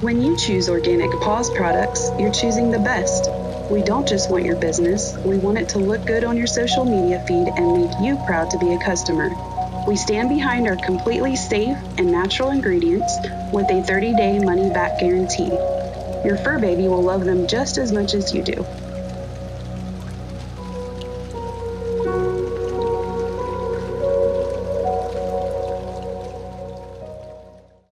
When you choose Organic Paws products, you're choosing the best. We don't just want your business, we want it to look good on your social media feed and make you proud to be a customer. We stand behind our completely safe and natural ingredients with a 30 day money back guarantee. Your fur baby will love them just as much as you do.